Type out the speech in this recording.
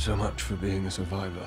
So much for being a survivor.